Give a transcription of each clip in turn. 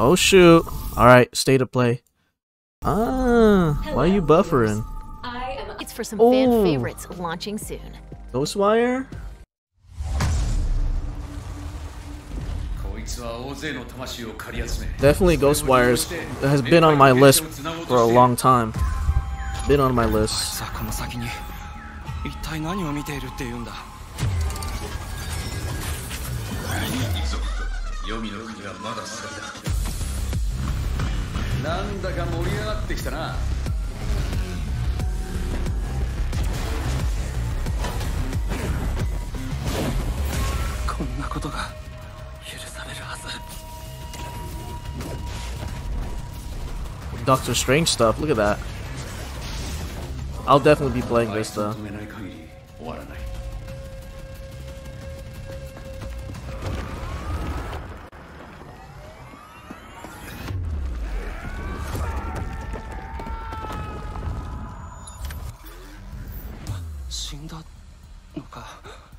Oh shoot. Alright, state of play. Ah, Hello, why are you buffering? I am it's for some oh. fan favorites launching soon. Ghostwire? Definitely Ghostwires has been on my list for a long time. Been on my list. なんだか盛り上がってきたなこんなことが許されるはず Doctor Strange stuff. Look at that. I'll definitely be playing this though.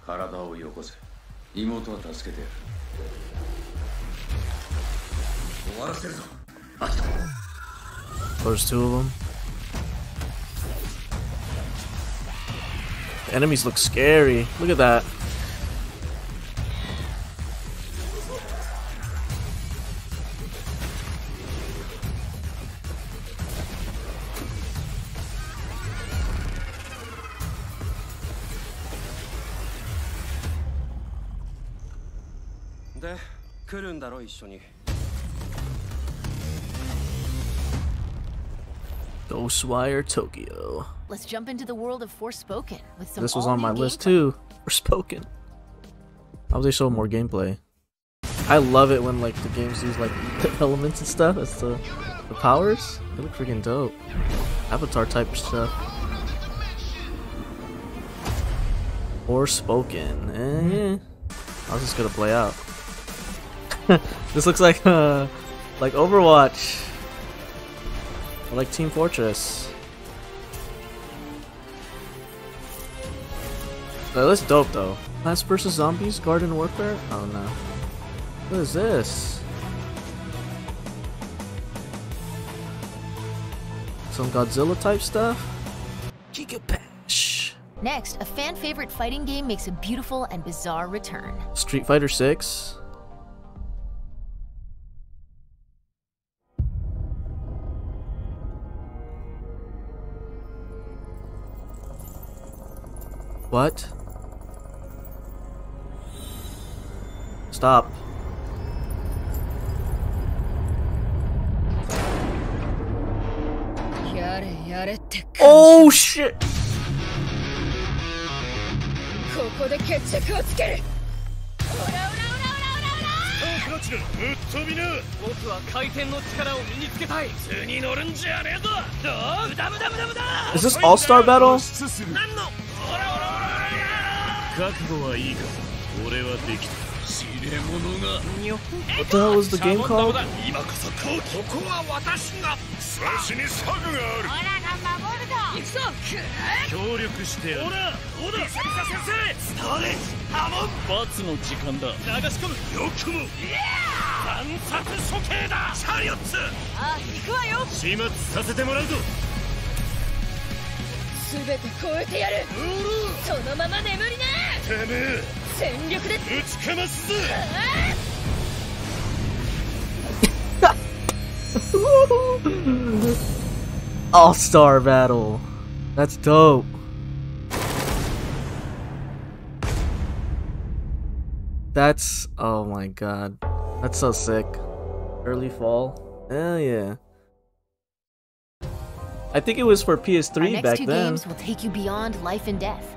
体をよこせ妹は助けてやる終わらせるぞ There's two of them. The enemies look scary. Look at that. " Ghostwire Tokyo. Let's jump into the world of Forspoken with some This was on my list too. Forspoken. I wish they show more gameplay. I love it when like the games use like elements and stuff as the the powers. They look freaking dope. Avatar type stuff. Forspoken. Eh. How's this gonna play out? this looks like uh like Overwatch. Or like Team Fortress. Oh, that's dope though. Plants vs Zombies, Garden Warfare? Oh no. What is this? Some Godzilla type stuff? Gigabash. Next, a fan favorite fighting game makes a beautiful and bizarre return. Street Fighter 6? What? Stop. Oh shit! Is this all-star battle? 何のほらほらほら覚悟はいいか俺はできた。知れ者が。What the hell was the game called? 今こそこうここは私が。私に策がある。行くぞ。協力してやる。ほら小田先生。伝われ波紋罰の時間だ。流し込むよくも。暗殺処刑だ。チャリオッツ始末させてもらうぞ。全て超えてやる。そのまま眠りなてめえ全力でぶちかますぜ All Star Battle. That's dope. That's oh my god. That's so sick. Early fall. Hell yeah. I think it was for Our PS3 next back two then. games will take you beyond life and death.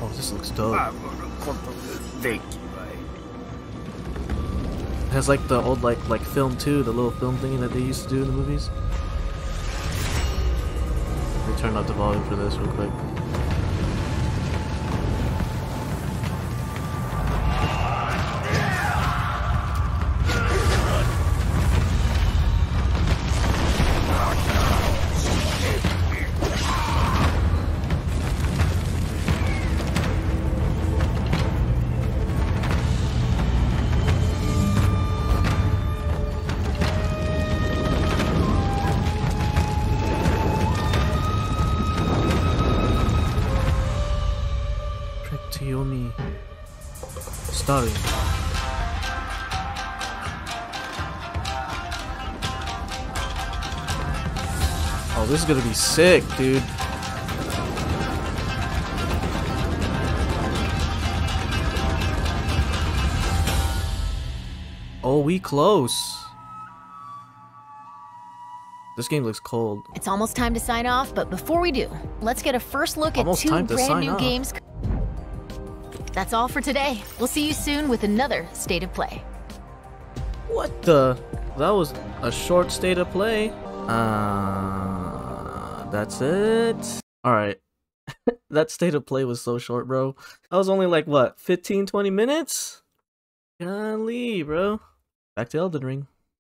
Oh, this looks dope. It has like the old like like film too, the little film thingy that they used to do in the movies. Let me turn up the volume for this real quick. Starring Oh, this is gonna be sick, dude. Oh, we close. This game looks cold. It's almost time to sign off, but before we do, let's get a first look at two brand new off. games. That's all for today. We'll see you soon with another State of Play. What the? That was a short state of play. Uh, that's it. All right. that state of play was so short, bro. That was only like what, 15 20 minutes? Golly, bro. Back to Elden Ring.